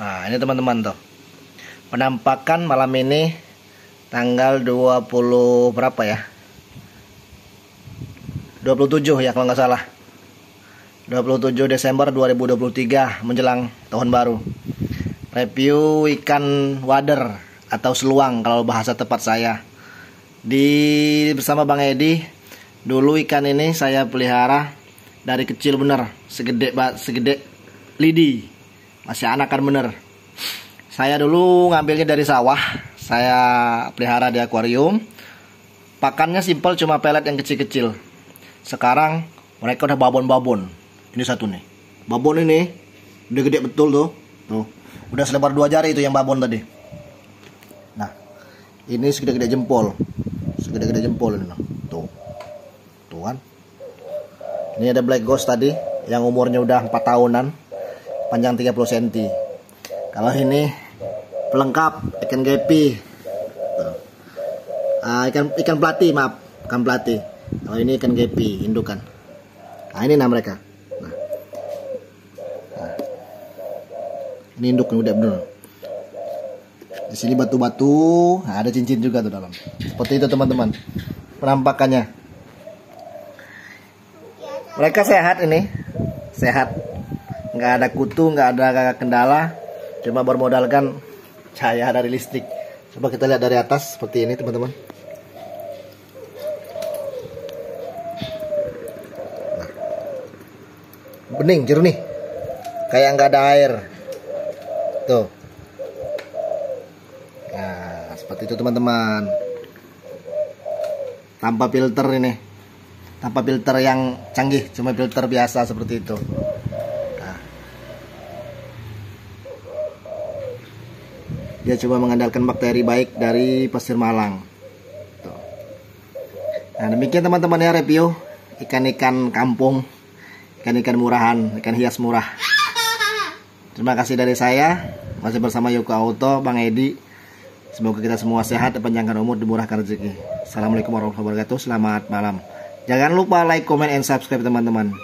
Nah, ini teman-teman tuh. Penampakan malam ini tanggal 20 berapa ya? 27 ya kalau nggak salah. 27 Desember 2023 menjelang tahun baru. Review ikan wader atau seluang kalau bahasa tepat saya. Di bersama Bang Edi, dulu ikan ini saya pelihara dari kecil bener, segede segede lidi. Masih anakan bener. Saya dulu ngambilnya dari sawah, saya pelihara di akuarium. Pakannya simpel cuma pelet yang kecil-kecil. Sekarang mereka udah babon-babon. Ini satu nih. Babon ini udah gede betul tuh. Tuh. Udah selebar dua jari itu yang babon tadi. Nah, ini segede-gede jempol. Segede-gede jempol ini. Tuh. Tuh kan. Ini ada black ghost tadi yang umurnya udah 4 tahunan. Panjang 30 cm. Kalau ini pelengkap ikan gepi. Uh, ikan ikan pelati maaf, ikan pelati. Kalau ini ikan gepi indukan. Nah, ini nah mereka. ini induk udah bener di sini batu-batu nah, ada cincin juga tuh dalam seperti itu teman-teman penampakannya mereka sehat ini sehat nggak ada kutu nggak ada kendala cuma bermodalkan cahaya dari listrik coba kita lihat dari atas seperti ini teman-teman nah. bening jernih kayak nggak ada air Tuh. Nah, seperti itu teman-teman. Tanpa filter ini. Tanpa filter yang canggih, cuma filter biasa seperti itu. Dia coba mengandalkan bakteri baik dari pasir Malang. Nah, demikian teman-teman ya review ikan-ikan kampung, ikan-ikan murahan, ikan hias murah. Terima kasih dari saya. Masih bersama Yoko Auto, Bang Edi. Semoga kita semua sehat, panjangkan umur, dimurahkan rezeki. Assalamualaikum warahmatullahi wabarakatuh. Selamat malam. Jangan lupa like, comment, and subscribe teman-teman.